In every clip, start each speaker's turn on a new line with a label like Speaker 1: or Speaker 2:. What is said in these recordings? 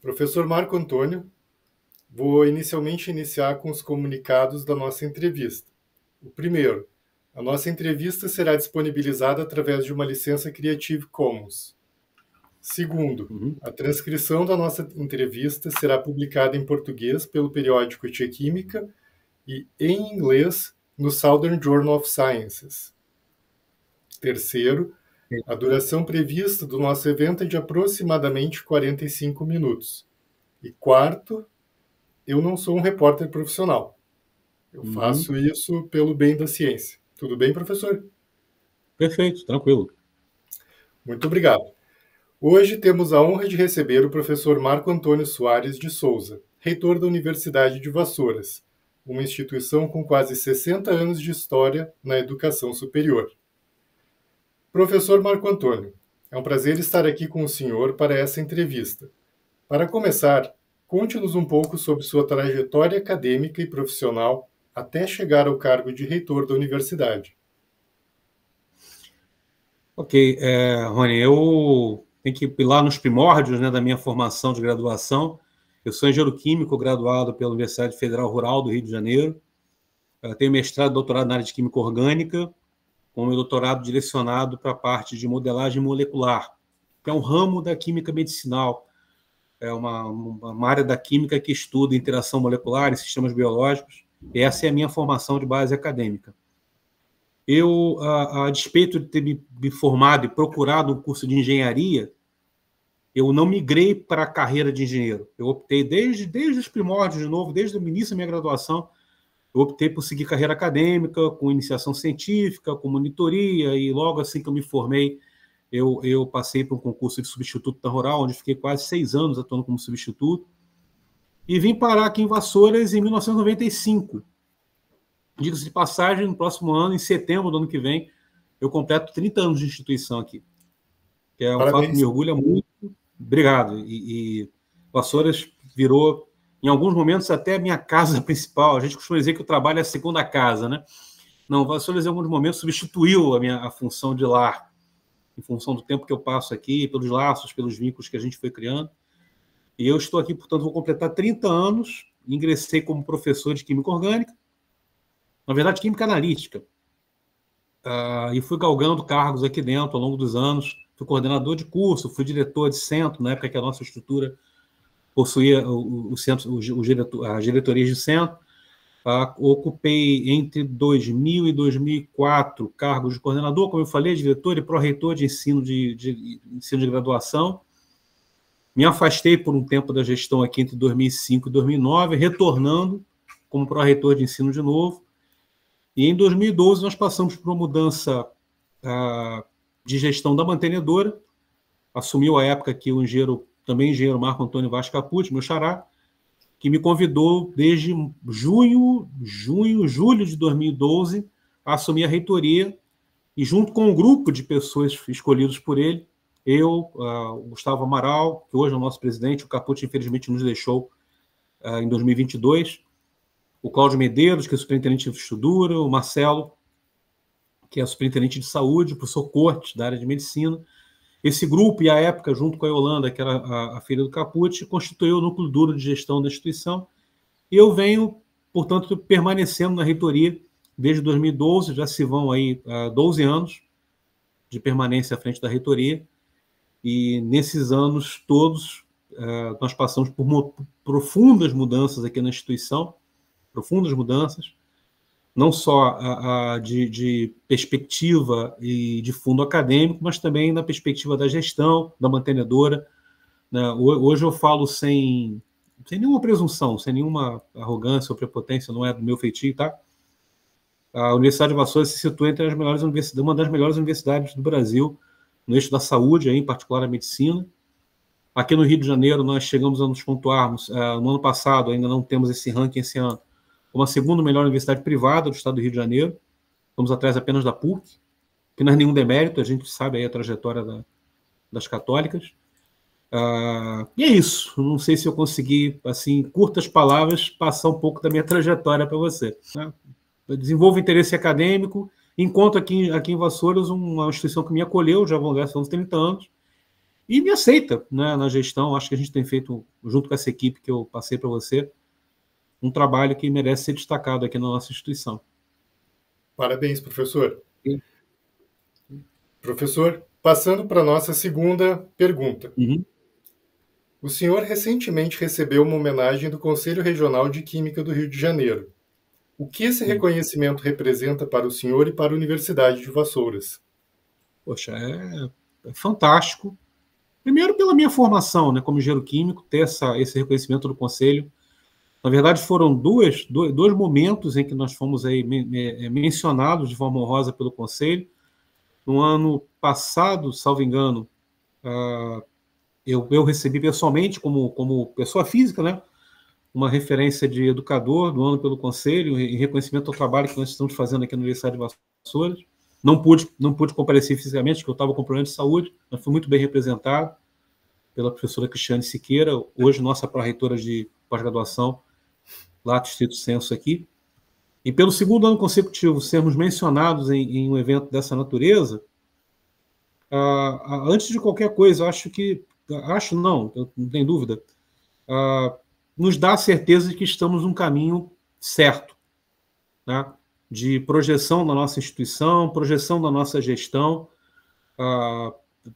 Speaker 1: Professor Marco Antônio, vou inicialmente iniciar com os comunicados da nossa entrevista. O primeiro, a nossa entrevista será disponibilizada através de uma licença Creative Commons. Segundo, uhum. a transcrição da nossa entrevista será publicada em português pelo periódico Química e em inglês no Southern Journal of Sciences. Terceiro, a duração prevista do nosso evento é de aproximadamente 45 minutos. E quarto, eu não sou um repórter profissional. Eu uhum. faço isso pelo bem da ciência. Tudo bem, professor?
Speaker 2: Perfeito, tranquilo.
Speaker 1: Muito obrigado. Hoje temos a honra de receber o professor Marco Antônio Soares de Souza, reitor da Universidade de Vassouras, uma instituição com quase 60 anos de história na educação superior. Professor Marco Antônio, é um prazer estar aqui com o senhor para essa entrevista. Para começar, conte-nos um pouco sobre sua trajetória acadêmica e profissional até chegar ao cargo de reitor da universidade.
Speaker 2: Ok, é, Rony, eu tenho que ir lá nos primórdios né, da minha formação de graduação. Eu sou engenheiro químico graduado pela Universidade Federal Rural do Rio de Janeiro. Eu tenho mestrado e doutorado na área de química orgânica com meu doutorado direcionado para a parte de modelagem molecular, que é um ramo da química medicinal. É uma, uma área da química que estuda interação molecular em sistemas biológicos. E essa é a minha formação de base acadêmica. Eu, a, a despeito de ter me, me formado e procurado um curso de engenharia, eu não migrei para a carreira de engenheiro. Eu optei desde, desde os primórdios, de novo, desde o início da minha graduação, eu optei por seguir carreira acadêmica, com iniciação científica, com monitoria, e logo assim que eu me formei, eu, eu passei para um concurso de substituto da Rural, onde fiquei quase seis anos atuando como substituto, e vim parar aqui em Vassouras em 1995. Diga-se de passagem, no próximo ano, em setembro do ano que vem, eu completo 30 anos de instituição aqui. Que é um Parabéns. fato que me orgulha muito. Obrigado. E, e Vassouras virou em alguns momentos até a minha casa principal. A gente costuma dizer que o trabalho é a segunda casa, né? Não, Vassouras em alguns momentos substituiu a minha a função de lar, em função do tempo que eu passo aqui, pelos laços, pelos vínculos que a gente foi criando. E eu estou aqui, portanto, vou completar 30 anos, ingressei como professor de Química Orgânica, na verdade, Química Analítica, uh, e fui galgando cargos aqui dentro ao longo dos anos. Fui coordenador de curso, fui diretor de centro, na época que a nossa estrutura possuía o, o centro, o, as diretorias de centro. Uh, ocupei entre 2000 e 2004 cargos de coordenador, como eu falei, diretor e pró-reitor de ensino de, de, ensino de graduação. Me afastei por um tempo da gestão aqui entre 2005 e 2009, retornando como pró-reitor de ensino de novo. E em 2012 nós passamos por uma mudança uh, de gestão da mantenedora. Assumiu a época aqui o engenheiro também engenheiro Marco Antônio Vaz Capucci, meu xará, que me convidou desde junho, junho, julho de 2012 a assumir a reitoria e junto com um grupo de pessoas escolhidos por ele, eu, uh, o Gustavo Amaral, que hoje é o nosso presidente, o Capucci infelizmente nos deixou uh, em 2022, o Cláudio Medeiros, que é superintendente de infraestrutura, o Marcelo, que é superintendente de saúde, o professor Cortes, da área de medicina, esse grupo, e a época, junto com a Yolanda, que era a, a filha do Caput, constituiu o núcleo duro de gestão da instituição. E eu venho, portanto, permanecendo na reitoria desde 2012, já se vão aí uh, 12 anos de permanência à frente da reitoria. E nesses anos todos, uh, nós passamos por profundas mudanças aqui na instituição profundas mudanças não só a, a de, de, perspectiva e de fundo acadêmico, mas também na perspectiva da gestão, da mantenedora. Né? Hoje eu falo sem, sem nenhuma presunção, sem nenhuma arrogância ou prepotência, não é do meu feitio, tá? A Universidade de Vassouras se situa entre as melhores universidades, uma das melhores universidades do Brasil, no eixo da saúde, em particular a medicina. Aqui no Rio de Janeiro, nós chegamos a nos pontuarmos, uh, no ano passado, ainda não temos esse ranking esse ano, como a segunda melhor universidade privada do estado do Rio de Janeiro. Estamos atrás apenas da PUC, que não é nenhum demérito, a gente sabe aí a trajetória da, das católicas. Uh, e é isso. Não sei se eu consegui, assim, em curtas palavras, passar um pouco da minha trajetória para você. Né? Eu desenvolvo interesse acadêmico Encontro aqui, aqui em Vassouras uma instituição que me acolheu, já vão são uns 30 anos, e me aceita né, na gestão. Acho que a gente tem feito, junto com essa equipe que eu passei para você, um trabalho que merece ser destacado aqui na nossa instituição.
Speaker 1: Parabéns, professor. Sim. Professor, passando para a nossa segunda pergunta. Uhum. O senhor recentemente recebeu uma homenagem do Conselho Regional de Química do Rio de Janeiro. O que esse reconhecimento representa para o senhor e para a Universidade de Vassouras?
Speaker 2: Poxa, é, é fantástico. Primeiro, pela minha formação né, como engenheiro químico, ter essa, esse reconhecimento do Conselho. Na verdade, foram duas, dois, dois momentos em que nós fomos aí é, mencionados de forma honrosa pelo Conselho. No ano passado, salvo engano, uh, eu, eu recebi pessoalmente, como, como pessoa física, né, uma referência de educador do ano pelo Conselho, em reconhecimento ao trabalho que nós estamos fazendo aqui na Universidade de Vassouras. Não pude, não pude comparecer fisicamente, porque eu estava com problema de saúde, mas fui muito bem representado pela professora Cristiane Siqueira, hoje nossa pró-reitora de pós-graduação lá do Distrito Censo aqui. E pelo segundo ano consecutivo sermos mencionados em, em um evento dessa natureza, ah, ah, antes de qualquer coisa, acho que acho não, não tem dúvida, uh, nos dá a certeza de que estamos num caminho certo, né? de projeção da nossa instituição, projeção da nossa gestão,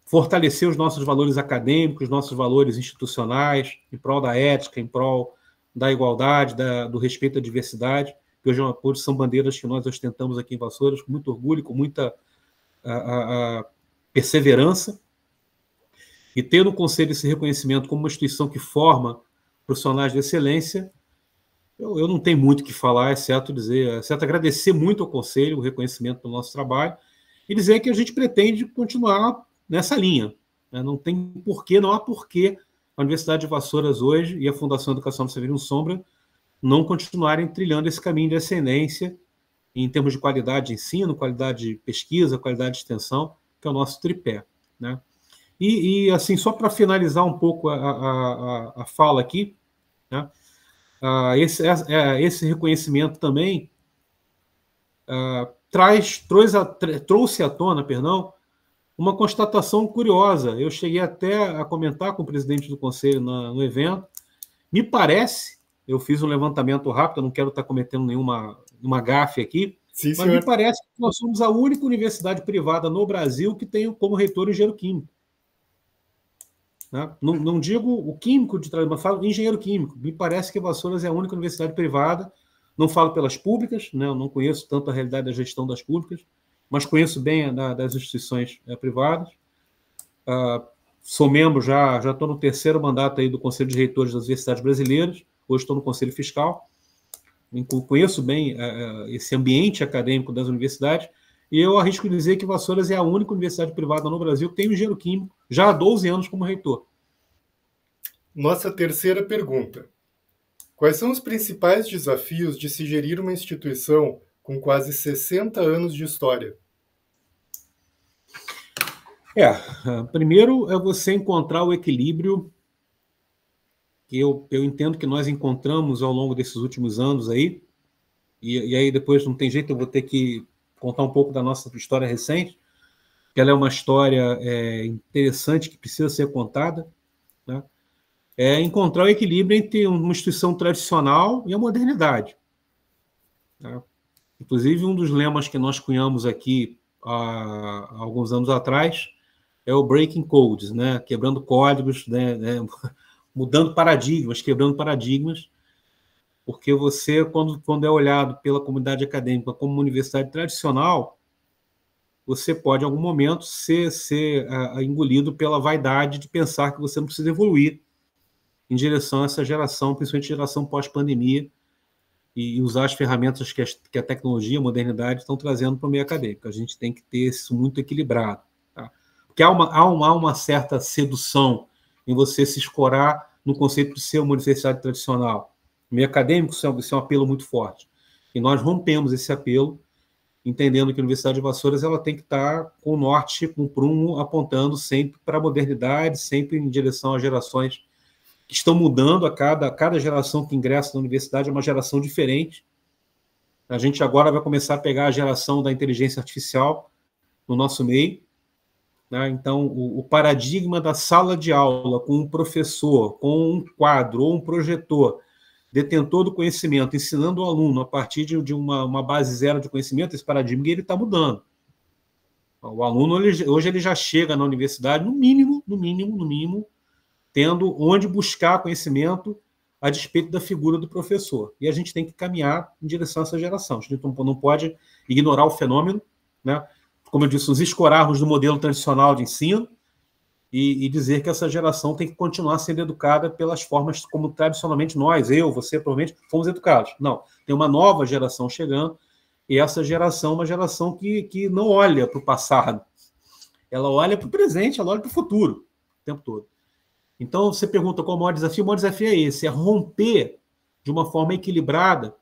Speaker 2: fortalecer os nossos valores acadêmicos, nossos valores institucionais, em prol da ética, em prol da igualdade, da, do respeito à diversidade, que hoje, é são bandeiras que nós ostentamos aqui em Vassouras com muito orgulho, com muita uh, perseverança, e ter no Conselho esse reconhecimento como uma instituição que forma profissionais de excelência, eu, eu não tenho muito o que falar, exceto dizer, exceto agradecer muito ao Conselho o reconhecimento do nosso trabalho e dizer que a gente pretende continuar nessa linha. Né? Não tem porquê, não há porquê a Universidade de Vassouras hoje e a Fundação Educação do Severino Sombra não continuarem trilhando esse caminho de excelência em termos de qualidade de ensino, qualidade de pesquisa, qualidade de extensão, que é o nosso tripé. Né? E, e assim, só para finalizar um pouco a, a, a fala aqui, né? Uh, esse, é, esse reconhecimento também uh, traz, trouxe, a, trouxe à tona, perdão, uma constatação curiosa. Eu cheguei até a comentar com o presidente do conselho na, no evento. Me parece, eu fiz um levantamento rápido, não quero estar cometendo nenhuma uma gafe aqui, Sim, mas senhor. me parece que nós somos a única universidade privada no Brasil que tem como reitor engenheiro químico. Né? Não, não, digo o químico de trabalho, mas falo engenheiro químico. Me parece que Vassouras é a única universidade privada. Não falo pelas públicas, né? Eu não conheço tanto a realidade da gestão das públicas, mas conheço bem a das instituições é, privadas. Uh, sou membro já, já estou no terceiro mandato aí do Conselho de Reitores das Universidades Brasileiras. Hoje estou no Conselho Fiscal. Conheço bem uh, esse ambiente acadêmico das universidades e eu arrisco dizer que Vassouras é a única universidade privada no Brasil que tem um engenheiro químico já há 12 anos como reitor.
Speaker 1: Nossa terceira pergunta. Quais são os principais desafios de se gerir uma instituição com quase 60 anos de história?
Speaker 2: É, primeiro é você encontrar o equilíbrio que eu, eu entendo que nós encontramos ao longo desses últimos anos aí, e, e aí depois não tem jeito, eu vou ter que contar um pouco da nossa história recente, que ela é uma história é, interessante que precisa ser contada, né? é encontrar o equilíbrio entre uma instituição tradicional e a modernidade. Né? Inclusive, um dos lemas que nós cunhamos aqui há, há, alguns anos atrás é o Breaking Codes, né? quebrando códigos, né? né? mudando paradigmas, quebrando paradigmas, porque você, quando, quando é olhado pela comunidade acadêmica como uma universidade tradicional, você pode, em algum momento, ser, ser uh, engolido pela vaidade de pensar que você não precisa evoluir em direção a essa geração, principalmente geração pós-pandemia, e, usar as ferramentas que a, que a, tecnologia, a modernidade estão trazendo para o meio acadêmico. A gente tem que ter isso muito equilibrado. Tá? Porque há uma, há, uma, há uma certa sedução em você se escorar no conceito de ser uma universidade tradicional no meio acadêmico, isso é, isso é um apelo muito forte. E nós rompemos esse apelo, entendendo que a Universidade de Vassouras ela tem que estar com o norte, com o prumo, apontando sempre para a modernidade, sempre em direção às gerações que estão mudando a cada, a cada geração que ingressa na universidade, é uma geração diferente. A gente agora vai começar a pegar a geração da inteligência artificial no nosso meio. Né? Então, o, o, paradigma da sala de aula com um professor, com um quadro ou um projetor, detentor do conhecimento, ensinando o aluno a partir de, uma, uma, base zero de conhecimento, esse paradigma ele está mudando. O aluno hoje ele já chega na universidade, no mínimo, no mínimo, no mínimo, tendo onde buscar conhecimento a despeito da figura do professor. E a gente tem que caminhar em direção a essa geração. A gente não pode ignorar o fenômeno, né? Como eu disse, nos escorarmos do modelo tradicional de ensino e, e, dizer que essa geração tem que continuar sendo educada pelas formas como tradicionalmente nós, eu, você, provavelmente, fomos educados. Não, tem uma nova geração chegando e essa geração é uma geração que, que não olha para o passado, ela olha para o presente, ela olha para o futuro o tempo todo. Então, você pergunta qual é o maior desafio? O maior desafio é esse: é romper de uma forma equilibrada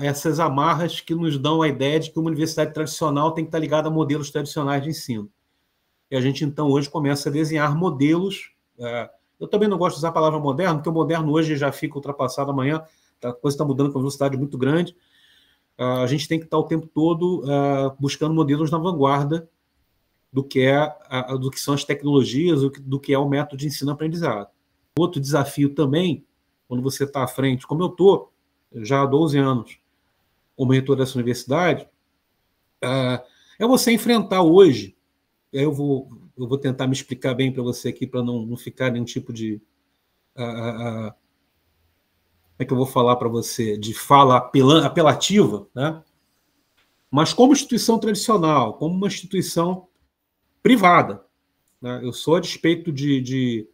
Speaker 2: essas amarras que nos dão a ideia de que uma universidade tradicional tem que estar ligada a modelos tradicionais de ensino. E a gente, então, hoje começa a desenhar modelos. É, eu também não gosto de usar a palavra moderno, porque o moderno hoje já fica ultrapassado amanhã, a coisa está mudando com uma velocidade muito grande. A gente tem que estar o tempo todo é, buscando modelos na vanguarda do que, é, do que são as tecnologias, do que é o método de ensino-aprendizado. Outro desafio também, quando você está à frente, como eu estou já há 12 anos como reitor dessa universidade, é, é você enfrentar hoje, eu vou, eu vou tentar me explicar bem para você aqui, para não, não ficar nenhum tipo de. como é que eu vou falar para você? De fala apelativa, né? Mas como instituição tradicional, como uma instituição privada. Né? Eu sou a despeito de, de,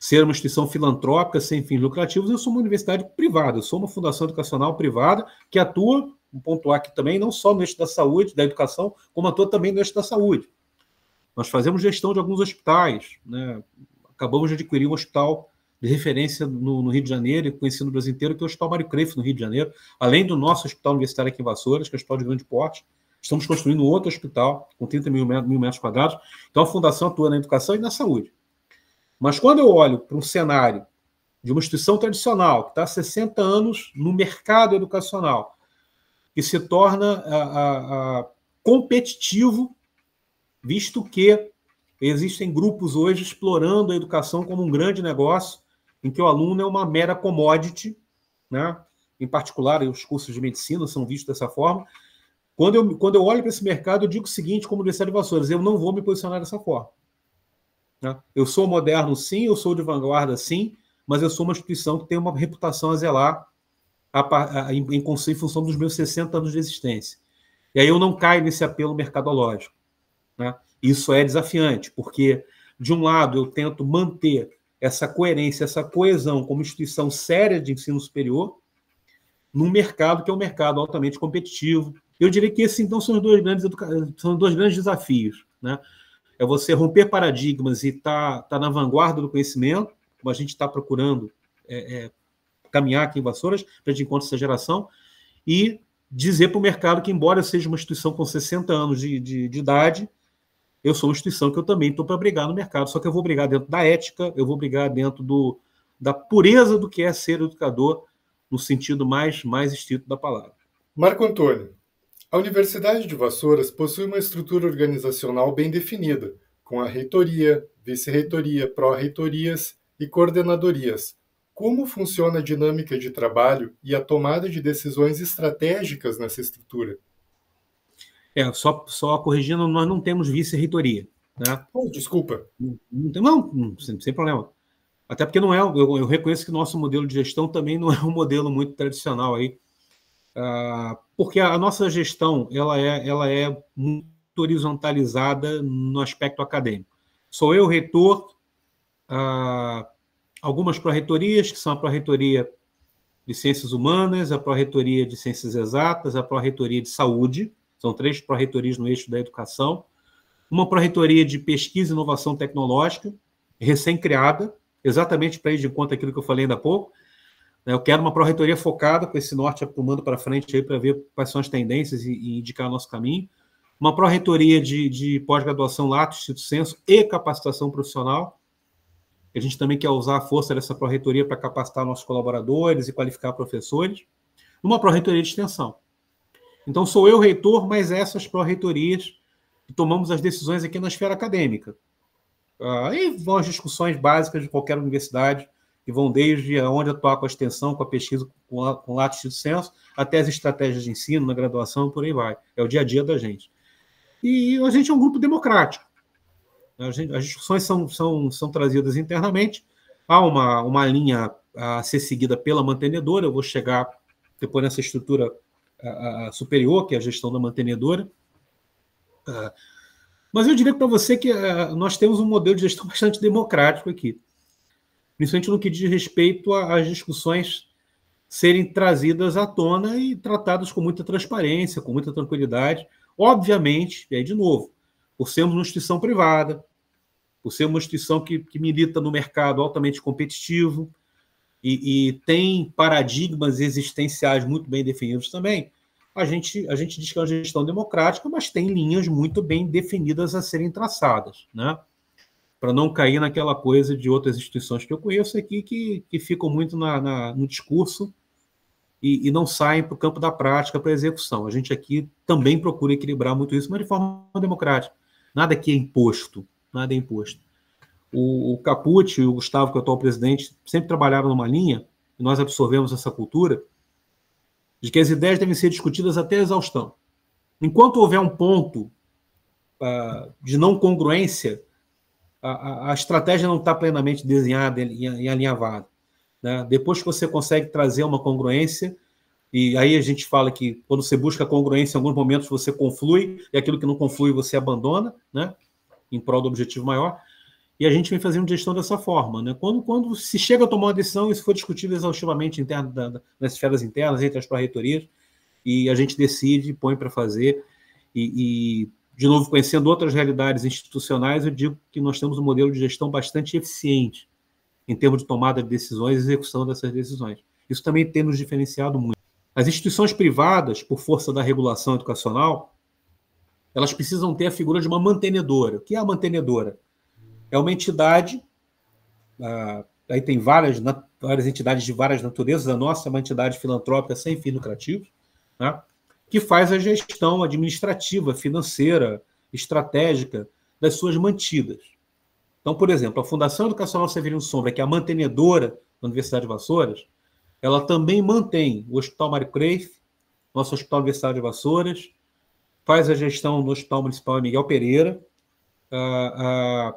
Speaker 2: ser uma instituição filantrópica sem fins lucrativos, eu sou uma universidade privada, eu sou uma fundação educacional privada que atua, um pontuar aqui também, não só no eixo da saúde, da educação, como atua também no eixo da saúde. Nós fazemos gestão de alguns hospitais, né? acabamos de adquirir um hospital de referência no, no, Rio de Janeiro e conhecido no Brasil inteiro, que é o Hospital Mário Creif, no Rio de Janeiro, além do nosso hospital universitário aqui em Vassouras, que é o hospital de grande porte, Estamos construindo outro hospital com 30 mil, mil metros quadrados. Então, a fundação atua na educação e na saúde. Mas quando eu olho para um cenário de uma instituição tradicional que está há 60 anos no mercado educacional, que se torna a, a, a competitivo, visto que existem grupos hoje explorando a educação como um grande negócio, em que o aluno é uma mera commodity, né? em particular, os cursos de medicina são vistos dessa forma, quando eu, quando eu olho para esse mercado, eu digo o seguinte, como Universidade de Vassouras, eu não vou me posicionar dessa forma. Né? Eu sou moderno, sim, eu sou de vanguarda, sim, mas eu sou uma instituição que tem uma reputação a zelar em, função dos meus 60 anos de existência. E aí eu não caio nesse apelo mercadológico. Né? Isso é desafiante, porque, de um lado, eu tento manter essa coerência, essa coesão como instituição séria de ensino superior, num mercado que é um mercado altamente competitivo, eu diria que esses, então, são os dois grandes, são dois grandes desafios. Né? É você romper paradigmas e estar tá, tá na vanguarda do conhecimento, como a gente está procurando é, é, caminhar aqui em Vassouras, para a gente encontrar essa geração, e dizer para o mercado que, embora eu seja uma instituição com 60 anos de, de, de idade, eu sou uma instituição que eu também estou para brigar no mercado, só que eu vou brigar dentro da ética, eu vou brigar dentro do, da pureza do que é ser educador, no sentido mais, mais estrito da palavra.
Speaker 1: Marco Antônio, a Universidade de Vassouras possui uma estrutura organizacional bem definida, com a reitoria, vice-reitoria, pró-reitorias e coordenadorias. Como funciona a dinâmica de trabalho e a tomada de decisões estratégicas nessa estrutura?
Speaker 2: É, só, só corrigindo, nós não temos vice-reitoria. Né?
Speaker 1: Oh, desculpa.
Speaker 2: Não, não, não sem, sem, problema. Até porque não é, eu, eu reconheço que nosso modelo de gestão também não é um modelo muito tradicional aí porque a nossa gestão ela é, ela é muito horizontalizada no aspecto acadêmico. Sou eu reitor, uh, algumas pró-reitorias, que são a pró-reitoria de Ciências Humanas, a pró-reitoria de Ciências Exatas, a pró-reitoria de Saúde, são três pró-reitorias no eixo da educação, uma pró-reitoria de Pesquisa e Inovação Tecnológica, recém-criada, exatamente para ir de conta aquilo que eu falei ainda há pouco, eu quero uma pró-reitoria focada com esse norte aprumando para frente aí para ver quais são as tendências e, e indicar o nosso caminho. Uma pró-reitoria de, de pós-graduação Lato, Instituto Censo e capacitação profissional. A gente também quer usar a força dessa pró-reitoria para capacitar nossos colaboradores e qualificar professores. numa pró-reitoria de extensão. Então, sou eu reitor, mas essas pró-reitorias que tomamos as decisões aqui na esfera acadêmica. Aí vão as discussões básicas de qualquer universidade, que vão desde onde atuar com a extensão, com a pesquisa, com, a, com do censo, até as estratégias de ensino, na graduação, por aí vai. É o dia a dia da gente. E a gente é um grupo democrático. Gente, as discussões são, são, são trazidas internamente. Há uma, uma linha a ser seguida pela mantenedora. Eu vou chegar depois nessa estrutura a, a superior, que é a gestão da mantenedora. Uh, mas eu diria para você que uh, nós temos um modelo de gestão bastante democrático aqui, principalmente no que diz respeito às discussões serem trazidas à tona e tratadas com muita transparência, com muita tranquilidade. Obviamente, e aí de novo, por sermos uma instituição privada, por ser uma instituição que, que milita no mercado altamente competitivo e, e tem paradigmas existenciais muito bem definidos também, a gente, a gente diz que é uma gestão democrática, mas tem linhas muito bem definidas a serem traçadas, né? Para não cair naquela coisa de outras instituições que eu conheço aqui que, que ficam muito na, na no discurso e, e não saem para o campo da prática, para a execução. A gente aqui também procura equilibrar muito isso, mas de forma democrática. Nada aqui é imposto, nada é imposto. O, o Capucci e o Gustavo, que é o atual presidente, sempre trabalharam numa linha, e nós absorvemos essa cultura, de que as ideias devem ser discutidas até a exaustão. Enquanto houver um ponto uh, de não congruência, a, a, estratégia não está plenamente desenhada e, alinhavada. Né? Depois que você consegue trazer uma congruência, e aí a gente fala que quando você busca congruência, em alguns momentos você conflui, e aquilo que não conflui você abandona, né? em prol do objetivo maior. E a gente vem fazendo gestão dessa forma. Né? Quando, quando se chega a tomar uma decisão, isso foi discutido exaustivamente interno da, da, nas esferas internas, entre as pró-reitorias, e a gente decide, põe para fazer. E, e, de novo, conhecendo outras realidades institucionais, eu digo que nós temos um modelo de gestão bastante eficiente em termos de tomada de decisões e execução dessas decisões. Isso também tem nos diferenciado muito. As instituições privadas, por força da regulação educacional, elas precisam ter a figura de uma mantenedora. O que é a mantenedora? é uma entidade, ah, aí tem várias, várias entidades de várias naturezas, a nossa é uma entidade filantrópica sem fins lucrativos, né, que faz a gestão administrativa, financeira, estratégica das suas mantidas. Então, por exemplo, a Fundação Educacional Severino Sombra, que é a mantenedora da Universidade de Vassouras, ela também mantém o Hospital Mário Creif, nosso Hospital Universitário de Vassouras, faz a gestão do Hospital Municipal Miguel Pereira, a, a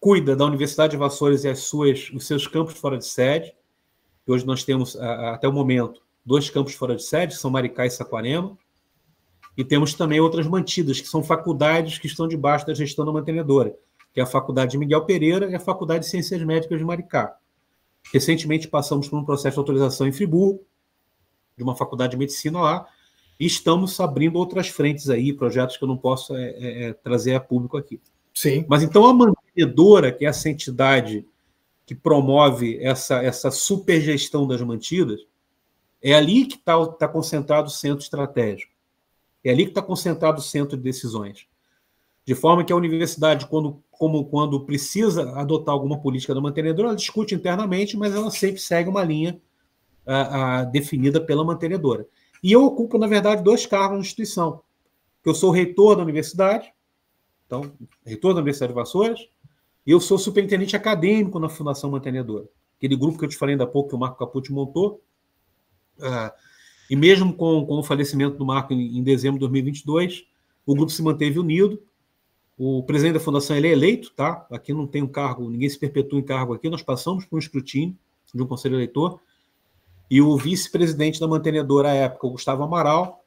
Speaker 2: cuida da Universidade de Vassouras e as suas, os seus campos fora de sede. Hoje nós temos, até o momento, dois campos fora de sede, são Maricá e Saquarema. E temos também outras mantidas, que são faculdades que estão debaixo da gestão da mantenedora, que é a Faculdade de Miguel Pereira e a Faculdade de Ciências Médicas de Maricá. Recentemente passamos por um processo de autorização em Friburgo, de uma faculdade de medicina lá, e estamos abrindo outras frentes aí, projetos que eu não posso é, é, é trazer a público aqui.
Speaker 1: Sim.
Speaker 2: Mas então a mantenedora, que é essa entidade que promove essa, essa supergestão das mantidas, é ali que está tá concentrado o centro estratégico. É ali que está concentrado o centro de decisões. De forma que a universidade, quando, como, quando precisa adotar alguma política da mantenedora, ela discute internamente, mas ela sempre segue uma linha a, a, definida pela mantenedora. E eu ocupo, na verdade, dois cargos na instituição. Eu sou reitor da universidade então, reitor da Universidade de Vassouras, e eu sou superintendente acadêmico na Fundação Mantenedora. Aquele grupo que eu te falei ainda há pouco, que o Marco Capucci montou. E mesmo com, com o falecimento do Marco em, em, dezembro de 2022, o grupo se manteve unido. O presidente da fundação ele é eleito, tá? Aqui não tem um cargo, ninguém se perpetua em cargo aqui. Nós passamos por um escrutínio de um conselho eleitor. E o vice-presidente da mantenedora à época, o Gustavo Amaral,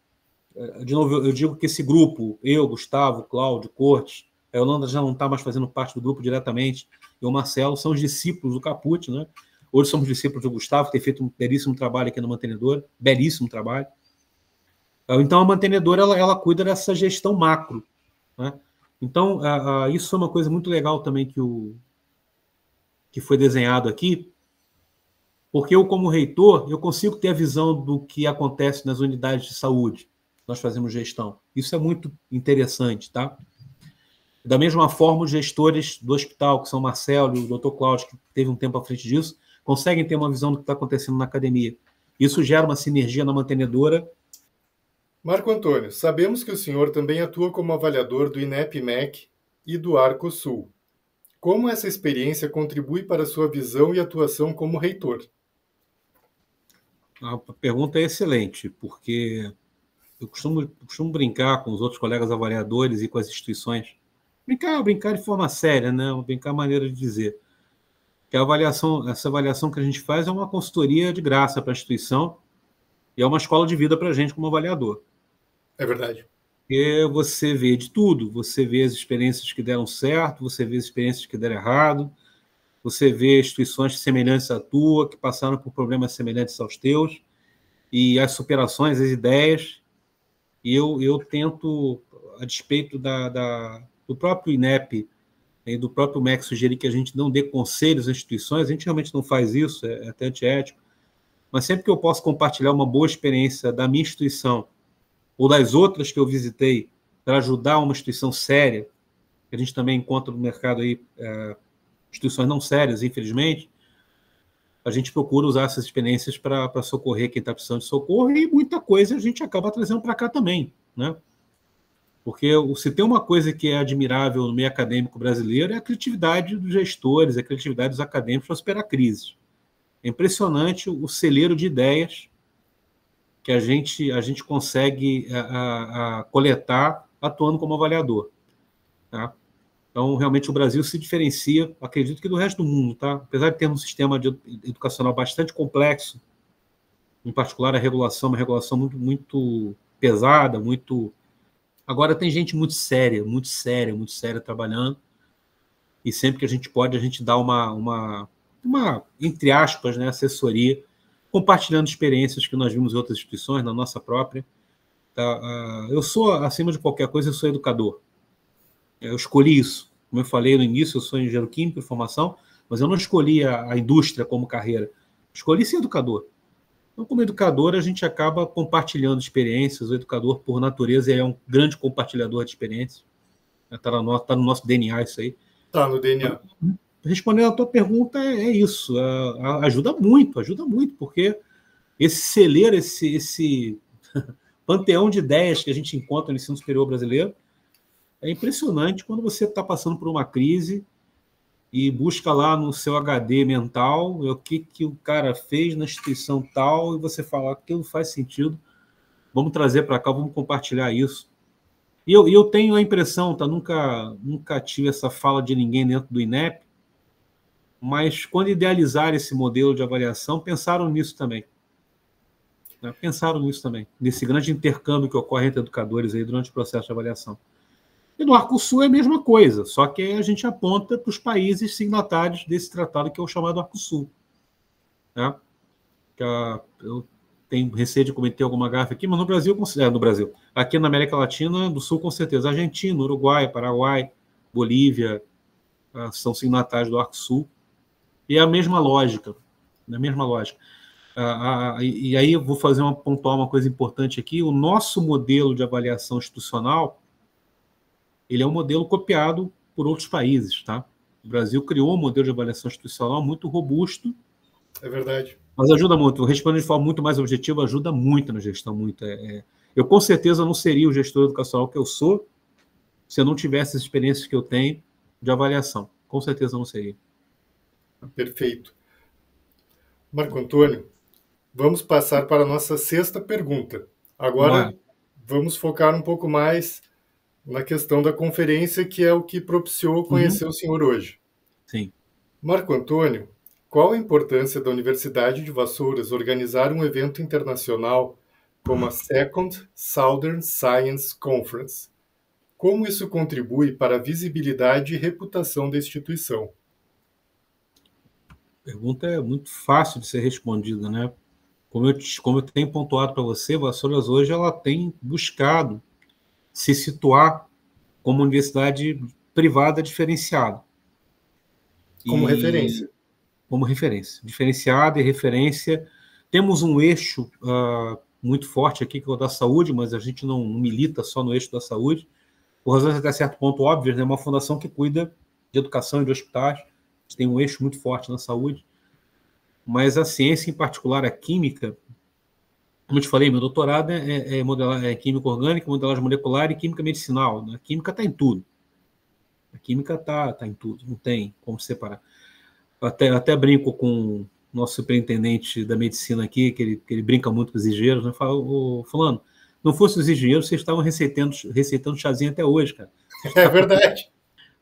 Speaker 2: é, de novo, eu digo que esse grupo, eu, Gustavo, Cláudio, Cortes, a Yolanda já não está mais fazendo parte do grupo diretamente, e o Marcelo são os discípulos do Caput, né? Hoje somos discípulos do Gustavo, que tem feito um belíssimo trabalho aqui na mantenedora, belíssimo trabalho. Então, a mantenedora, ela, ela cuida dessa gestão macro, né? Então, a, a, isso foi uma coisa muito legal também que, o, que foi desenhado aqui, porque eu, como reitor, eu consigo ter a visão do que acontece nas unidades de saúde nós fazemos gestão. Isso é muito interessante, tá? Da mesma forma, os gestores do hospital, que são o Marcelo e o Dr. Cláudio, que teve um tempo à frente disso, conseguem ter uma visão do que está acontecendo na academia. Isso gera uma sinergia na mantenedora.
Speaker 1: Marco Antônio, sabemos que o senhor também atua como avaliador do INEP-MEC e do Arco Sul. Como essa experiência contribui para a sua visão e atuação como reitor?
Speaker 2: A pergunta é excelente, porque eu costumo, costumo brincar com os outros colegas avaliadores e com as instituições. Brincar, brincar de forma séria, né? Brincar maneira de dizer que a avaliação, essa avaliação que a gente faz é uma consultoria de graça para a instituição e é uma escola de vida para a gente como avaliador.
Speaker 1: É verdade.
Speaker 2: Porque você vê de tudo, você vê as experiências que deram certo, você vê as experiências que deram errado, você vê instituições semelhantes à tua, que passaram por problemas semelhantes aos teus, e as superações, as ideias. E eu, eu tento, a despeito da, da do próprio INEP e do próprio MEC sugerir que a gente não dê conselhos às instituições, a gente realmente não faz isso, é, é até antiético. Mas sempre que eu posso compartilhar uma boa experiência da minha instituição ou das outras que eu visitei para ajudar uma instituição séria, que a gente também encontra no mercado aí é, instituições não sérias, infelizmente, a gente procura usar essas experiências para socorrer quem está precisando de socorro e muita coisa a gente acaba trazendo para cá também, né? Porque se tem uma coisa que é admirável no meio acadêmico brasileiro é a criatividade dos gestores, a criatividade dos acadêmicos para superar crises. É impressionante o celeiro de ideias que a gente, a gente consegue a, a, a coletar atuando como avaliador. Tá? Então, realmente, o Brasil se diferencia, acredito que do resto do mundo, tá? Apesar de ter um sistema de educacional bastante complexo, em particular a regulação, uma regulação muito, muito pesada, muito. Agora tem gente muito séria, muito séria, muito séria trabalhando. E sempre que a gente pode, a gente dá uma, uma, uma entre aspas, né, assessoria, compartilhando experiências que nós vimos em outras instituições, na nossa própria. Tá? Ah, eu sou, acima de qualquer coisa, eu sou educador. Eu escolhi isso. Como eu falei no início, eu sou engenheiro químico de formação, mas eu não escolhi a, a indústria como carreira. Escolhi ser educador. Então, como educador, a gente acaba compartilhando experiências. O educador, por natureza, é um grande compartilhador de experiências. Está no, nosso, tá no nosso DNA isso aí.
Speaker 1: Está no DNA.
Speaker 2: Respondendo a tua pergunta, é, é isso. ajuda muito, ajuda muito, porque esse celeiro, esse, esse panteão de ideias que a gente encontra no ensino superior brasileiro, é impressionante quando você está passando por uma crise e busca lá no seu HD mental o que, que o cara fez na instituição tal e você fala aquilo faz sentido, vamos trazer para cá, vamos compartilhar isso. E eu, eu tenho a impressão, tá? Nunca, nunca tive essa fala de ninguém dentro do INEP, mas quando idealizaram esse modelo de avaliação, pensaram nisso também. Né? Pensaram nisso também, nesse grande intercâmbio que ocorre entre educadores aí durante o processo de avaliação. E no Arco Sul é a mesma coisa, só que a gente aponta para os países signatários desse tratado que é o chamado Arco Sul. Né? eu tenho receio de cometer alguma gafe aqui, mas no Brasil, é, no Brasil, aqui na América Latina, do Sul com certeza, Argentina, Uruguai, Paraguai, Bolívia, ah, são signatários do Arco Sul. E é a mesma lógica, a mesma lógica. Ah, ah, e aí eu vou fazer uma pontuar uma coisa importante aqui. O nosso modelo de avaliação institucional ele é um modelo copiado por outros países, tá? O Brasil criou um modelo de avaliação institucional muito robusto.
Speaker 1: É verdade.
Speaker 2: Mas ajuda muito. Respondendo de forma muito mais objetiva, ajuda muito na gestão. Muito. É, é... Eu, com certeza, não seria o gestor educacional que eu sou se eu não tivesse as experiências que eu tenho de avaliação. Com certeza não seria.
Speaker 1: Perfeito. Marco Antônio, vamos passar para a nossa sexta pergunta. Agora, vamos focar um pouco mais na questão da conferência, que é o que propiciou conhecer uhum. o senhor hoje.
Speaker 2: Sim.
Speaker 1: Marco Antônio, qual a importância da Universidade de Vassouras organizar um evento internacional como a Second Southern Science Conference? Como isso contribui para a visibilidade e reputação da instituição?
Speaker 2: A pergunta é muito fácil de ser respondida, né? Como eu, como eu tenho pontuado para você, Vassouras hoje ela tem buscado se situar como universidade privada diferenciada.
Speaker 1: Como e, referência.
Speaker 2: Como referência. Diferenciada e referência. Temos um eixo uh, muito forte aqui, que é o da saúde, mas a gente não, não milita só no eixo da saúde, por razões até certo ponto óbvias, é né? uma fundação que cuida de educação e de hospitais, tem um eixo muito forte na saúde, mas a ciência, em particular a química, como eu te falei, meu doutorado é, é, é, modelar, é química orgânica, modelagem molecular e química medicinal. A química está em tudo. A química está tá em tudo, não tem como separar. Até, até brinco com o nosso superintendente da medicina aqui, que ele, que ele brinca muito com os engenheiros, né? Fala, ô, fulano, não fosse os engenheiros, vocês estavam receitando, receitando chazinho até hoje, cara.
Speaker 1: É verdade.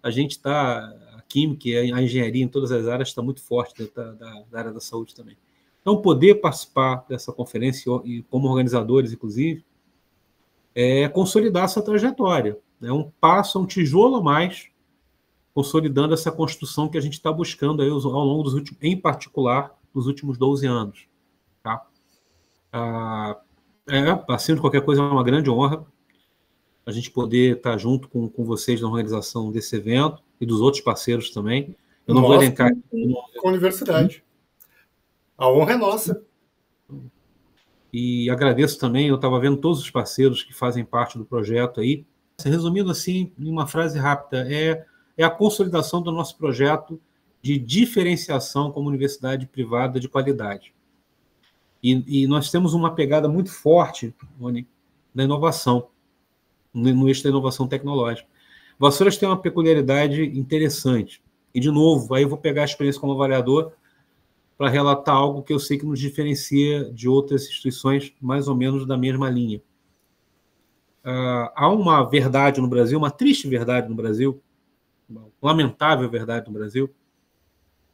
Speaker 2: A gente está, a química e a engenharia em todas as áreas está muito forte dentro da, da, da área da saúde também. Então, poder participar dessa conferência, e como organizadores, inclusive, é consolidar essa trajetória. É um passo, um tijolo a mais, consolidando essa construção que a gente está buscando aí ao longo dos últimos, em particular, nos últimos 12 anos. Tá? Ah, é, acima de qualquer coisa, é uma grande honra a gente poder estar junto com, com vocês na organização desse evento e dos outros parceiros também.
Speaker 1: Eu não Nossa, vou elencar. Com a universidade. A honra é nossa.
Speaker 2: E agradeço também, eu estava vendo todos os parceiros que fazem parte do projeto aí. Resumindo assim, em uma frase rápida, é, é a consolidação do nosso projeto de diferenciação como universidade privada de qualidade. E, e nós temos uma pegada muito forte, Rony, da inovação, no eixo da inovação tecnológica. Vassouras tem uma peculiaridade interessante. E, de novo, aí eu vou pegar a experiência como avaliador para relatar algo que eu sei que nos diferencia de outras instituições mais ou menos da mesma linha. Uh, há uma verdade no Brasil, uma triste verdade no Brasil, uma lamentável verdade no Brasil,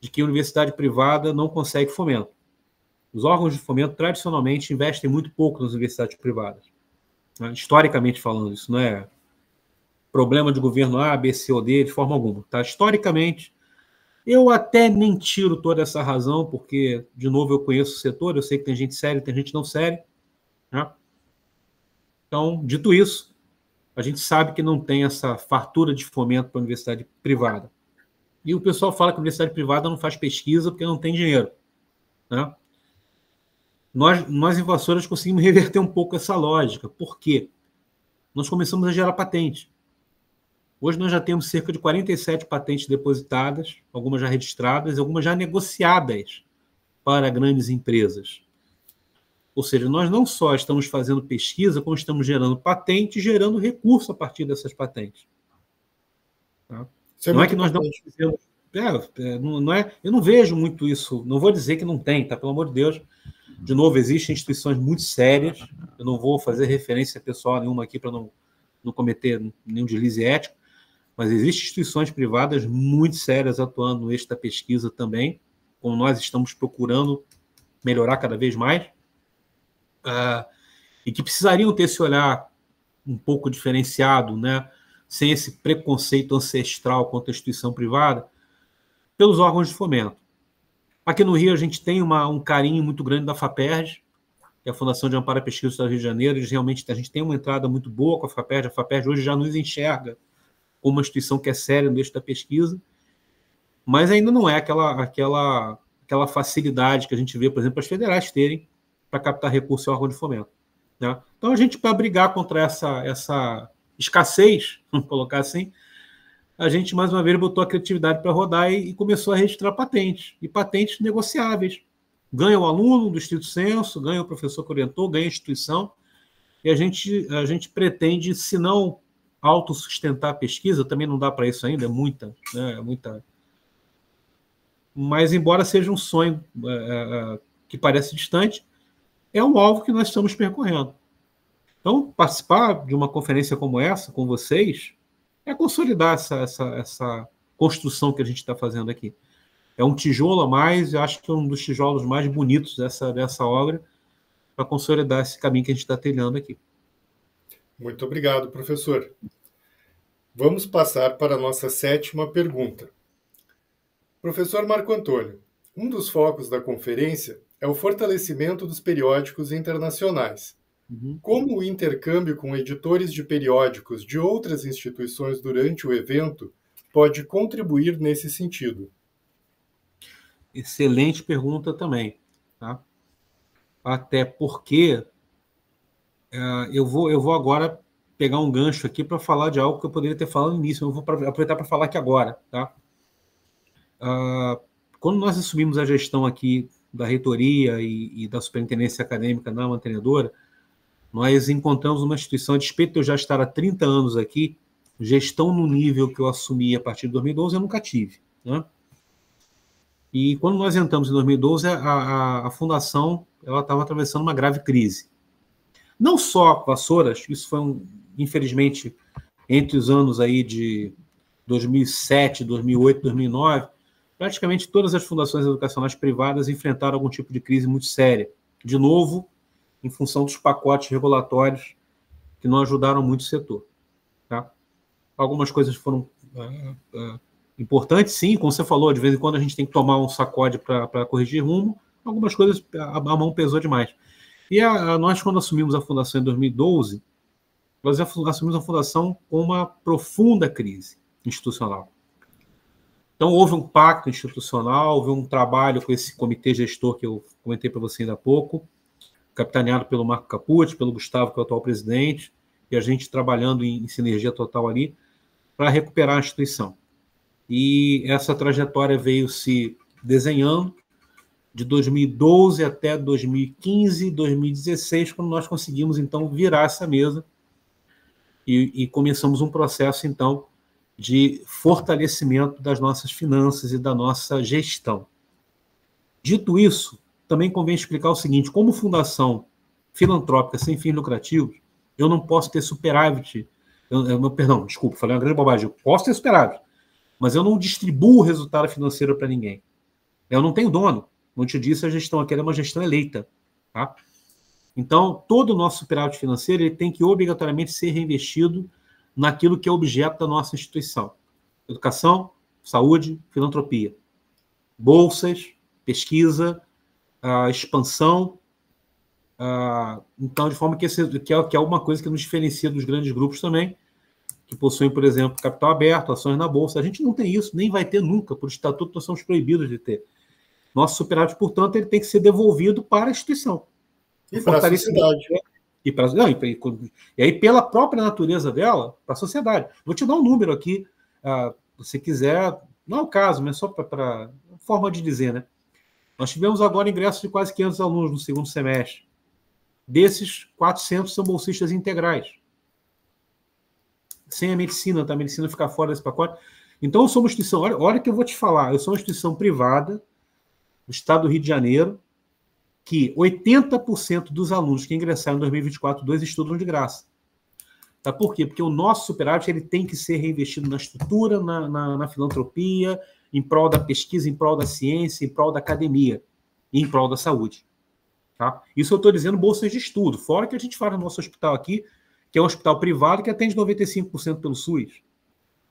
Speaker 2: de que a universidade privada não consegue fomento. Os órgãos de fomento tradicionalmente investem muito pouco nas universidades privadas. Né? Historicamente falando, isso não é problema de governo A, B, C ou D de forma alguma. Tá? Historicamente, eu até nem tiro toda essa razão, porque, de novo, eu conheço o setor, eu sei que tem gente séria, tem gente não séria. Né? Então, dito isso, a gente sabe que não tem essa fartura de fomento para a universidade privada. E o pessoal fala que a universidade privada não faz pesquisa porque não tem dinheiro. Né? Nós, nós, em Vassouras, conseguimos reverter um pouco essa lógica. Por quê? Nós começamos a gerar patente. Hoje nós já temos cerca de 47 patentes depositadas, algumas já registradas, algumas já negociadas para grandes empresas. Ou seja, nós não só estamos fazendo pesquisa, como estamos gerando patente e gerando recurso a partir dessas patentes. Tá? É não é que nós não fizemos. É, é, não, não é, eu não vejo muito isso. Não vou dizer que não tem, tá? Pelo amor de Deus. De novo, existem instituições muito sérias. Eu não vou fazer referência pessoal nenhuma aqui para não, não cometer nenhum deslize ético mas existem instituições privadas muito sérias atuando no eixo da pesquisa também, como nós estamos procurando melhorar cada vez mais, uh, e que precisariam ter esse olhar um pouco diferenciado, né, sem esse preconceito ancestral contra a instituição privada, pelos órgãos de fomento. Aqui no Rio, a gente tem uma, um carinho muito grande da FAPERJ, que é a Fundação de Amparo à Pesquisa do Rio de Janeiro. Eles realmente, a gente tem uma entrada muito boa com a FAPERJ. A FAPERJ hoje já nos enxerga uma instituição que é séria no eixo da pesquisa, mas ainda não é aquela, aquela, aquela facilidade que a gente vê, por exemplo, as federais terem para captar recursos ao órgão de fomento. Né? Então, a gente, para brigar contra essa, essa escassez, vamos colocar assim, a gente, mais uma vez, botou a criatividade para rodar e, e, começou a registrar patentes, e patentes negociáveis. Ganha o aluno do Instituto Censo, ganha o professor que orientou, ganha a instituição, e a gente, a gente pretende, se não autossustentar a pesquisa, também não dá para isso ainda, é muita, né, é muita. Mas, embora seja um sonho é, é, que parece distante, é um alvo que nós estamos percorrendo. Então, participar de uma conferência como essa, com vocês, é consolidar essa, essa, essa construção que a gente está fazendo aqui. É um tijolo a mais, eu acho que é um dos tijolos mais bonitos dessa, dessa obra, para consolidar esse caminho que a gente está trilhando aqui.
Speaker 1: Muito obrigado, professor. Vamos passar para a nossa sétima pergunta. Professor Marco Antônio, um dos focos da conferência é o fortalecimento dos periódicos internacionais. Uhum. Como o intercâmbio com editores de periódicos de outras instituições durante o evento pode contribuir nesse sentido?
Speaker 2: Excelente pergunta também. Tá? Até porque Uh, eu, vou, eu vou agora pegar um gancho aqui para falar de algo que eu poderia ter falado no início, eu vou aproveitar para falar aqui agora. Tá? Uh, quando nós assumimos a gestão aqui da reitoria e, e da superintendência acadêmica na mantenedora, nós encontramos uma instituição, a despeito de eu já estar há 30 anos aqui, gestão no nível que eu assumi a partir de 2012, eu nunca tive. Né? E quando nós entramos em 2012, a, a, a fundação ela estava atravessando uma grave crise. Não só Vassouras, isso foi, um, infelizmente, entre os anos aí de 2007, 2008, 2009, praticamente todas as fundações educacionais privadas enfrentaram algum tipo de crise muito séria. De novo, em função dos pacotes regulatórios que não ajudaram muito o setor. Tá? Algumas coisas foram uh, uh, importantes, sim, como você falou, de vez em quando a gente tem que tomar um sacode para corrigir rumo, algumas coisas a, a mão pesou demais. E a, a, nós, quando assumimos a fundação em 2012, nós assumimos a fundação com uma profunda crise institucional. Então, houve um pacto institucional, houve um trabalho com esse comitê gestor que eu comentei para você ainda há pouco, capitaneado pelo Marco Capucci, pelo Gustavo, que é o atual presidente, e a gente trabalhando em, em sinergia total ali para recuperar a instituição. E essa trajetória veio se desenhando de 2012 até 2015, 2016, quando nós conseguimos então virar essa mesa e, e começamos um processo então de fortalecimento das nossas finanças e da nossa gestão. Dito isso, também convém explicar o seguinte: como fundação filantrópica sem fins lucrativos, eu não posso ter superávit. Eu, eu, perdão, desculpa, falei uma grande bobagem. Eu posso ter superávit, mas eu não distribuo o resultado financeiro para ninguém. Eu não tenho dono. Como te disse, a gestão aqui é uma gestão eleita. Tá? Então, todo o nosso superávit financeiro ele tem que obrigatoriamente ser reinvestido naquilo que é objeto da nossa instituição: educação, saúde, filantropia, bolsas, pesquisa, expansão. então, de forma que, esse, que, é, que é uma coisa que nos diferencia dos grandes grupos também, que possuem, por exemplo, capital aberto, ações na bolsa. A gente não tem isso, nem vai ter nunca, por estatuto nós somos proibidos de ter. Nosso superávit, portanto, ele tem que ser devolvido para a instituição.
Speaker 1: E para a sociedade.
Speaker 2: E, pra, não, e, e, aí, pela própria natureza dela, para a sociedade. Vou te dar um número aqui, uh, se quiser, não é o caso, mas só para forma de dizer, né? Nós tivemos agora ingressos de quase 500 alunos no segundo semestre. Desses, 400 são bolsistas integrais. Sem a medicina, tá? A medicina fica fora desse pacote. Então, eu sou uma instituição, olha, olha que eu vou te falar, eu sou uma instituição privada do estado do Rio de Janeiro, que 80% dos alunos que ingressaram em 2024 dois estudam de graça. Tá? Por quê? Porque o nosso superávit ele tem que ser reinvestido na estrutura, na, na, na filantropia, em prol da pesquisa, em prol da ciência, em prol da academia e em prol da saúde. Tá? Isso eu estou dizendo bolsas de estudo, fora que a gente fala no nosso hospital aqui, que é um hospital privado que atende 95% pelo SUS.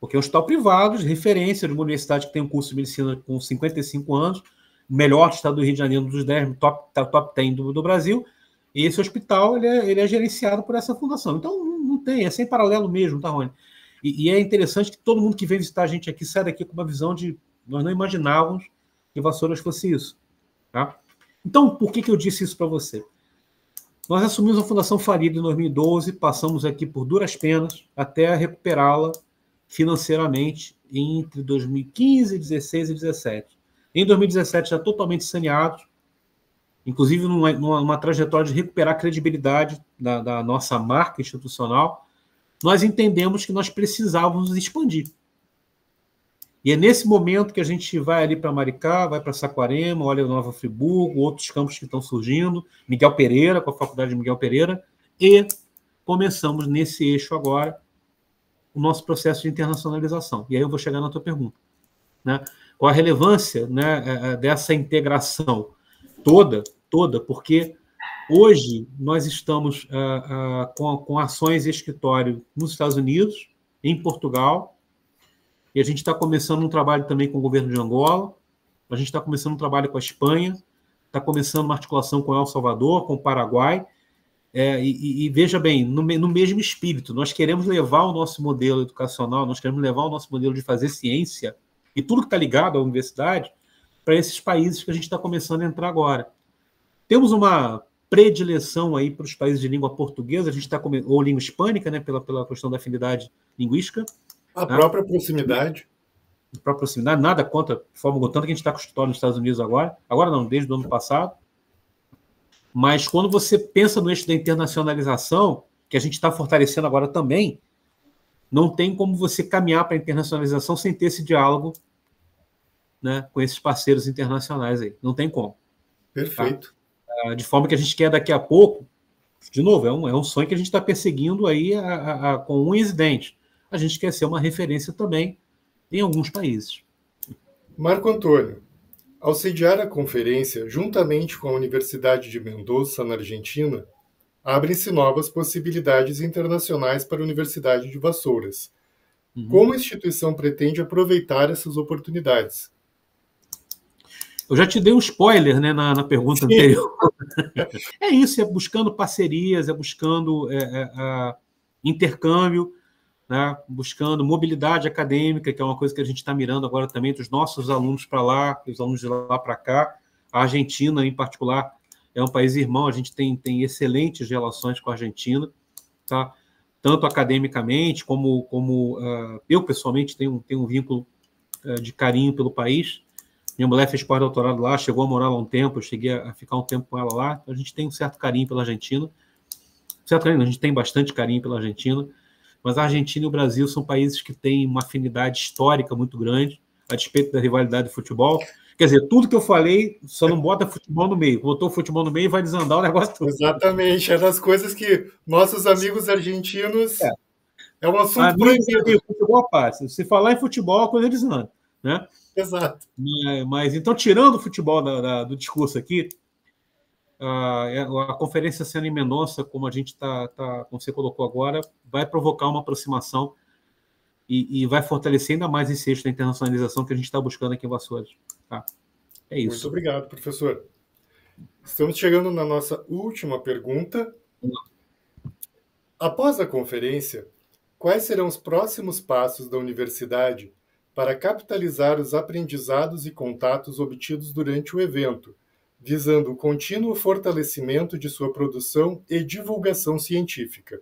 Speaker 2: Porque é um hospital privado, de referência de uma universidade que tem um curso de medicina com 55 anos, melhor do estado do Rio de Janeiro, um dos 10 top, top 10 do, do Brasil, e esse hospital ele é, ele é, gerenciado por essa fundação. Então, não, tem, é sem paralelo mesmo, tá, Rony? E, e, é interessante que todo mundo que vem visitar a gente aqui sai daqui com uma visão de nós não imaginávamos que Vassouras fosse isso. Tá? Então, por que, que eu disse isso para você? Nós assumimos a Fundação Farida em 2012, passamos aqui por duras penas até recuperá-la financeiramente entre 2015, 16 e 17. Em 2017, já totalmente saneado, inclusive numa, numa, trajetória de recuperar a credibilidade da, da nossa marca institucional, nós entendemos que nós precisávamos expandir. E é nesse momento que a gente vai ali para Maricá, vai para Saquarema, olha Nova Friburgo, outros campos que estão surgindo, Miguel Pereira, com a Faculdade de Miguel Pereira, e começamos nesse eixo agora o nosso processo de internacionalização. E aí eu vou chegar na tua pergunta. Né? Qual a relevância né, é, é, dessa integração toda, toda, porque hoje nós estamos uh, com, com ações escritório nos Estados Unidos, em Portugal, e a gente está começando um trabalho também com o governo de Angola, a gente está começando um trabalho com a Espanha, está começando uma articulação com El Salvador, com o Paraguai. É, e, e, veja bem, no, no, mesmo espírito, nós queremos levar o nosso modelo educacional, nós queremos levar o nosso modelo de fazer ciência e tudo que está ligado à universidade para esses países que a gente está começando a entrar agora. Temos uma predileção aí para os países de língua portuguesa, a gente está ou língua hispânica, né, pela, pela questão da afinidade linguística,
Speaker 1: a própria proximidade.
Speaker 2: para proximidade, nada contra de forma tanto que a gente está escritório nos Estados Unidos agora, agora não, desde o ano passado. Mas quando você pensa no eixo da internacionalização, que a gente está fortalecendo agora também, não tem como você caminhar para a internacionalização sem ter esse diálogo né, com esses parceiros internacionais aí. Não tem como.
Speaker 1: Perfeito.
Speaker 2: Tá? De forma que a gente quer daqui a pouco, de novo, é um, é um sonho que a gente está perseguindo aí a, a, a, com um incidente. A gente quer ser uma referência também em alguns países.
Speaker 1: Marco Antônio, ao sediar a conferência, juntamente com a Universidade de Mendoza, na Argentina, abrem-se novas possibilidades internacionais para a Universidade de Vassouras. Uhum. Como a instituição pretende aproveitar essas oportunidades?
Speaker 2: Eu já te dei um spoiler né, na, na pergunta Sim. anterior. é isso, é buscando parcerias, é buscando é, é, é, intercâmbio, né, buscando mobilidade acadêmica, que é uma coisa que a gente está mirando agora também, dos nossos alunos para lá, os alunos de lá para cá. A Argentina, em particular, é um país irmão, a gente tem, tem excelentes relações com a Argentina, tá? tanto academicamente como, como uh, eu pessoalmente tenho, tenho um vínculo uh, de carinho pelo país. Minha mulher fez pós-doutorado lá, chegou a morar lá um tempo, eu cheguei a ficar um tempo com ela lá. Então a gente tem um certo carinho pela Argentina. Certo carinho, a gente tem bastante carinho pela Argentina, mas a Argentina e o Brasil são países que têm uma afinidade histórica muito grande, a despeito da rivalidade de futebol. Quer dizer, tudo que eu falei, só não bota futebol no meio. Botou futebol no meio e vai desandar o negócio todo.
Speaker 1: Exatamente. É das coisas que nossos amigos argentinos. É, é um assunto proibido.
Speaker 2: Futebol passa. Se falar em futebol, a coisa desanda. Né?
Speaker 1: Exato.
Speaker 2: Mas, mas, então, tirando o futebol da, da, do discurso aqui, a, é, a, conferência sendo em Mendonça, como a gente está, tá, como você colocou agora, vai provocar uma aproximação e, e vai fortalecer ainda mais esse eixo da internacionalização que a gente está buscando aqui em Vassouras. Tá? É isso.
Speaker 1: Muito obrigado, professor. Estamos chegando na nossa última pergunta. Após a conferência, quais serão os próximos passos da universidade para capitalizar os aprendizados e contatos obtidos durante o evento, visando o contínuo fortalecimento de sua produção e divulgação científica?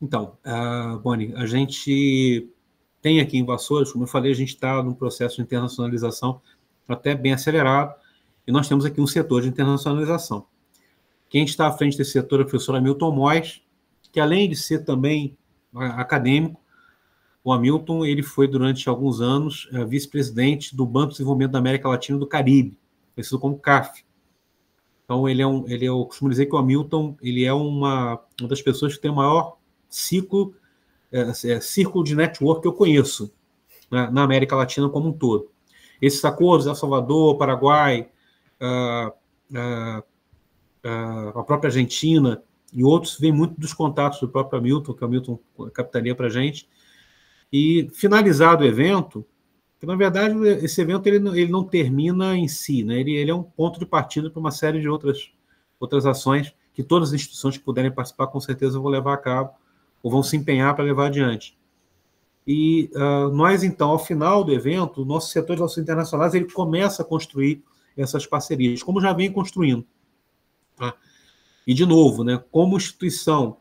Speaker 2: Então, uh, Bonnie, a gente tem aqui em Vassouras, como eu falei, a gente está num processo de internacionalização até bem acelerado, e nós temos aqui um setor de internacionalização. Quem está à frente desse setor é o professor Hamilton Mois, que além de ser também acadêmico, o Hamilton ele foi durante alguns anos é, vice-presidente do Banco de Desenvolvimento da América Latina e do Caribe, conhecido como CAF. Então ele é um, ele é, eu costumo dizer que o Hamilton ele é uma, uma das pessoas que tem o maior ciclo é, é, círculo de network que eu conheço né, na América Latina como um todo. Esses acordos, El Salvador, Paraguai, uh, uh, uh, a própria Argentina e outros, vêm muito dos contatos do próprio Hamilton, que o Hamilton capitaria para a gente. E finalizado o evento, que na verdade esse evento ele não, ele não termina em si, né? ele, ele é um ponto de partida para uma série de outras, outras ações que todas as instituições que puderem participar com certeza vão levar a cabo ou vão se empenhar para levar adiante. E uh, nós, então, ao final do evento, o nosso setor de relações internacionais ele começa a construir essas parcerias, como já vem construindo. Tá? E, de novo, né, como instituição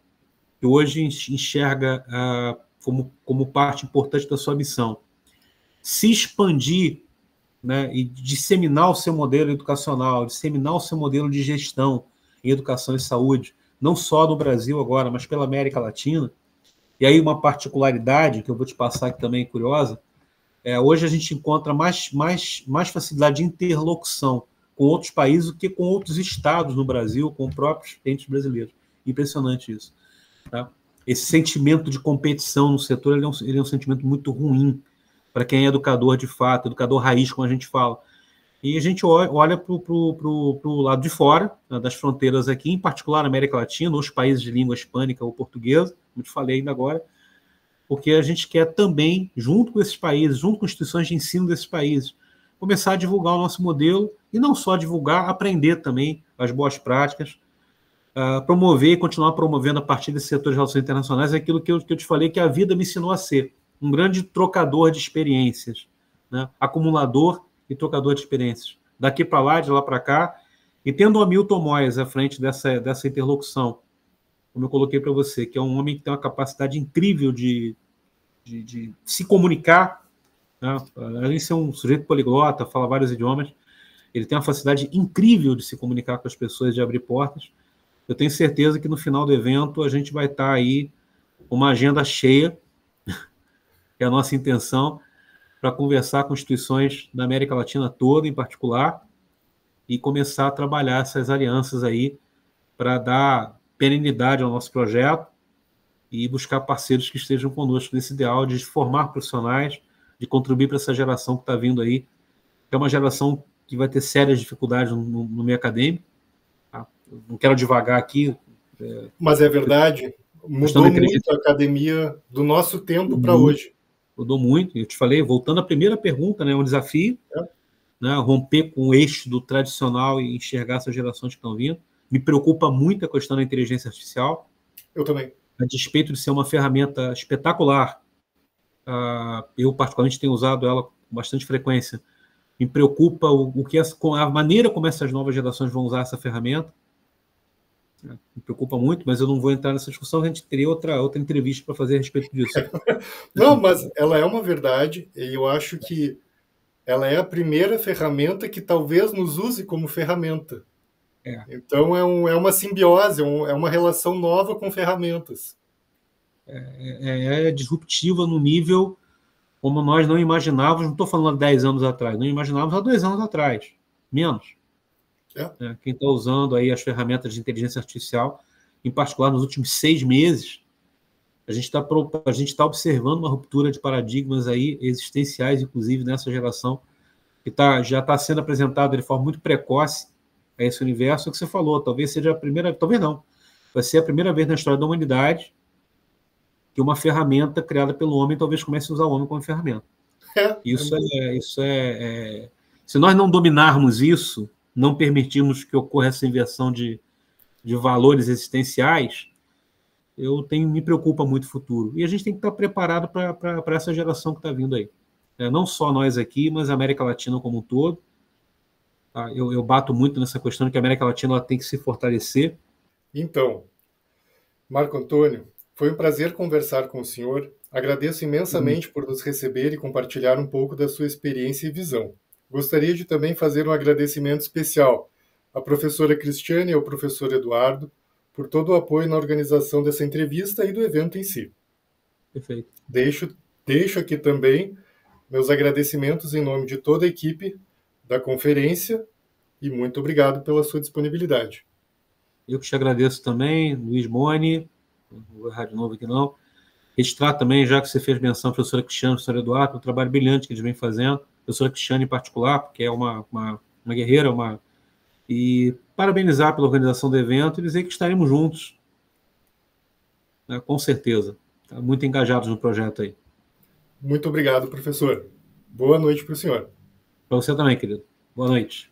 Speaker 2: que hoje enxerga uh, como, como parte importante da sua missão, se expandir né, e disseminar o seu modelo educacional, disseminar o seu modelo de gestão em educação e saúde, não só no Brasil agora, mas pela América Latina. E aí uma particularidade que eu vou te passar aqui também curiosa, é, hoje a gente encontra mais, mais, mais facilidade de interlocução com outros países do que com outros estados no Brasil, com próprios entes brasileiros. Impressionante isso. Tá? Esse sentimento de competição no setor ele é, um, ele é um sentimento muito ruim para quem é educador de fato, educador raiz, como a gente fala. E a gente olha para o lado de fora, né, das fronteiras aqui, em particular na América Latina, os países de língua hispânica ou portuguesa, como te falei ainda agora, porque a gente quer também, junto com esses países, junto com instituições de ensino desses países, começar a divulgar o nosso modelo e não só divulgar, aprender também as boas práticas, uh, promover e continuar promovendo a partir desse setor de relações internacionais aquilo que eu, que eu te falei que a vida me ensinou a ser, um grande trocador de experiências, né? acumulador e trocador de experiências. Daqui para lá, de lá para cá, e tendo o Hamilton Moyes à frente dessa, dessa interlocução, como eu coloquei para você, que é um homem que tem uma capacidade incrível de, de, de se comunicar. Né? Além de ser um sujeito poliglota, fala vários idiomas, ele tem uma facilidade incrível de se comunicar com as pessoas, de abrir portas. Eu tenho certeza que no final do evento a gente vai estar aí com uma agenda cheia, que é a nossa intenção, para conversar com instituições da América Latina toda, em particular, e começar a trabalhar essas alianças aí para dar perenidade ao nosso projeto e buscar parceiros que estejam conosco nesse ideal de formar profissionais, de contribuir para essa geração que está vindo aí, que é uma geração que vai ter sérias dificuldades no, no meio acadêmico. Tá? Não quero devagar aqui.
Speaker 1: É, Mas é verdade, mudou muito a academia do nosso tempo para hoje.
Speaker 2: Mudou muito, eu te falei, voltando à primeira pergunta, né, um desafio, é. né, romper com o eixo do tradicional e enxergar essas gerações que estão vindo. Me preocupa muito a questão da inteligência artificial.
Speaker 1: Eu também.
Speaker 2: A despeito de ser uma ferramenta espetacular, uh, eu particularmente tenho usado ela com bastante frequência. Me preocupa o, o que as, a maneira como essas novas gerações vão usar essa ferramenta. É, me preocupa muito, mas eu não vou entrar nessa discussão. A gente teria outra outra entrevista para fazer a respeito disso.
Speaker 1: não, mas ela é uma verdade e eu acho que ela é a primeira ferramenta que talvez nos use como ferramenta. É. Então é, um, é uma simbiose, é, um, é uma relação nova com ferramentas.
Speaker 2: É, é, é, disruptiva no nível como nós não imaginávamos, não estou falando há 10 anos atrás, não imaginávamos há dois anos atrás, menos. É. é quem está usando aí as ferramentas de inteligência artificial, em particular nos últimos seis meses, a gente está a gente está observando uma ruptura de paradigmas aí existenciais, inclusive nessa geração que tá, já está sendo apresentada de forma muito precoce a esse universo que você falou. Talvez seja a primeira, talvez não, vai ser a primeira vez na história da humanidade que uma ferramenta criada pelo homem talvez comece a usar o homem como ferramenta. É, isso é, é isso é, é, se nós não dominarmos isso, não permitirmos que ocorra essa inversão de, de valores existenciais, eu tenho me preocupa muito o futuro. E a gente tem que estar preparado para essa geração que está vindo aí. É, não só nós aqui, mas a América Latina como um todo. Tá? Eu, eu, bato muito nessa questão de que a América Latina ela tem que se fortalecer.
Speaker 1: Então, Marco Antônio, foi um prazer conversar com o senhor. Agradeço imensamente uhum. por nos receber e compartilhar um pouco da sua experiência e visão. Gostaria de também fazer um agradecimento especial à professora Cristiane e ao professor Eduardo por todo o apoio na organização dessa entrevista e do evento em si.
Speaker 2: Perfeito.
Speaker 1: Deixo, deixo aqui também meus agradecimentos em nome de toda a equipe da conferência e muito obrigado pela sua disponibilidade.
Speaker 2: Eu que te agradeço também, Luiz Mone, não vou errar de novo aqui não. Registrar também, já que você fez menção, professora Cristiane, professor Eduardo, o trabalho brilhante que eles vêm fazendo, professora Cristiane em particular, porque é uma, uma, uma guerreira, uma e parabenizar pela organização do evento e dizer que estaremos juntos, né, com certeza. Tá muito engajados no projeto aí.
Speaker 1: Muito obrigado, professor. Boa noite para o senhor.
Speaker 2: Para você também, querido. Boa noite.